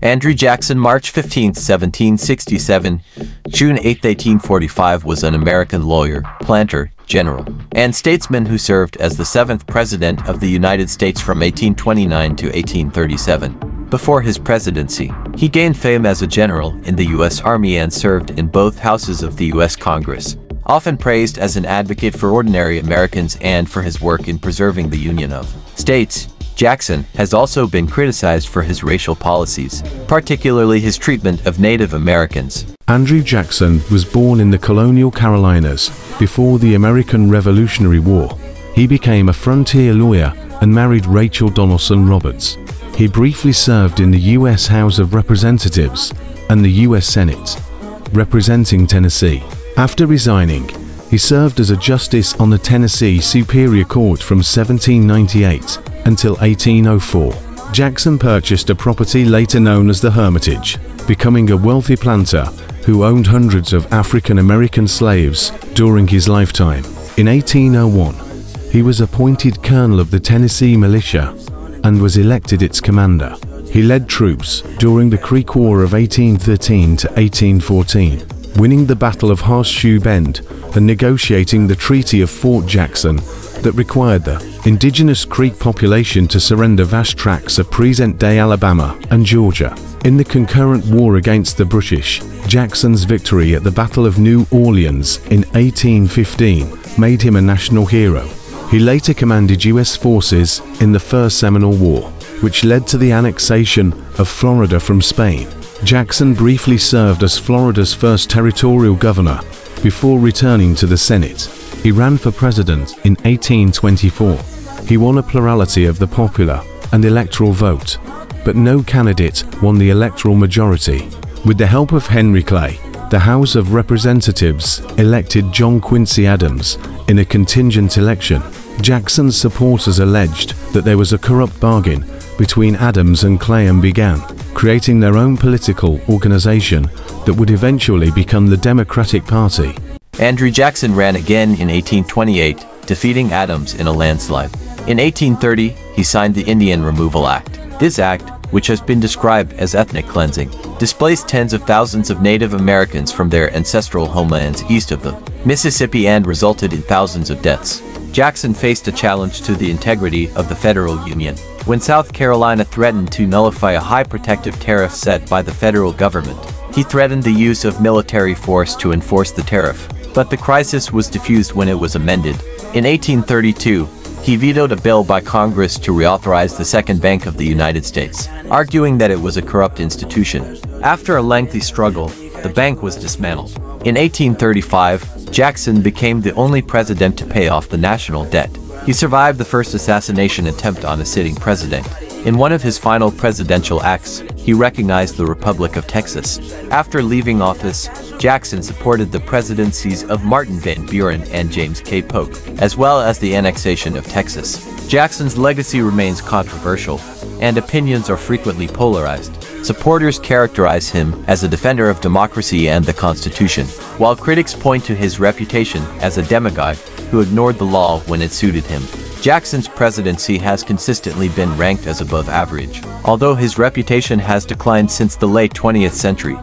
Andrew Jackson, March 15, 1767, June 8, 1845, was an American lawyer, planter, general, and statesman who served as the seventh President of the United States from 1829 to 1837. Before his presidency, he gained fame as a general in the U.S. Army and served in both houses of the U.S. Congress, often praised as an advocate for ordinary Americans and for his work in preserving the Union of States. Jackson has also been criticized for his racial policies, particularly his treatment of Native Americans. Andrew Jackson was born in the colonial Carolinas before the American Revolutionary War. He became a frontier lawyer and married Rachel Donelson Robards. He briefly served in the U.S. House of Representatives and the U.S. Senate, representing Tennessee. After resigning, he served as a justice on the Tennessee Superior Court from 1798 until 1804. Jackson purchased a property later known as the Hermitage, becoming a wealthy planter who owned hundreds of African American slaves during his lifetime. In 1801, he was appointed colonel of the Tennessee Militia and was elected its commander. He led troops during the Creek War of 1813 to 1814, winning the Battle of Horseshoe Bend and negotiating the Treaty of Fort Jackson that required the indigenous Creek population to surrender vast tracts of present-day Alabama and Georgia. In the concurrent war against the British, Jackson's victory at the Battle of New Orleans in 1815 made him a national hero. He later commanded U.S. forces in the First Seminole War, which led to the annexation of Florida from Spain. Jackson briefly served as Florida's first territorial governor before returning to the Senate. He ran for president in 1824. He won a plurality of the popular and electoral vote, but no candidate won the electoral majority. With the help of Henry Clay, the House of Representatives elected John Quincy Adams in a contingent election. Jackson's supporters alleged that there was a corrupt bargain between Adams and Clay and began creating their own political organization that would eventually become the Democratic Party. Andrew Jackson ran again in 1828, defeating Adams in a landslide. In 1830, he signed the Indian Removal Act. This act, which has been described as ethnic cleansing, displaced tens of thousands of Native Americans from their ancestral homelands east of the Mississippi and resulted in thousands of deaths. Jackson faced a challenge to the integrity of the federal union. When South Carolina threatened to nullify a high protective tariff set by the federal government, he threatened the use of military force to enforce the tariff. But the crisis was diffused when it was amended. In 1832, he vetoed a bill by Congress to reauthorize the Second Bank of the United States, arguing that it was a corrupt institution. After a lengthy struggle, the bank was dismantled. In 1835, Jackson became the only president to pay off the national debt. He survived the first assassination attempt on a sitting president. In one of his final presidential acts, he recognized the Republic of Texas. After leaving office, Jackson supported the presidencies of Martin Van Buren and James K. Polk, as well as the annexation of Texas. Jackson's legacy remains controversial, and opinions are frequently polarized. Supporters characterize him as a defender of democracy and the Constitution, while critics point to his reputation as a demagogue who ignored the law when it suited him. Jackson's presidency has consistently been ranked as above average, although his reputation has declined since the late 20th century.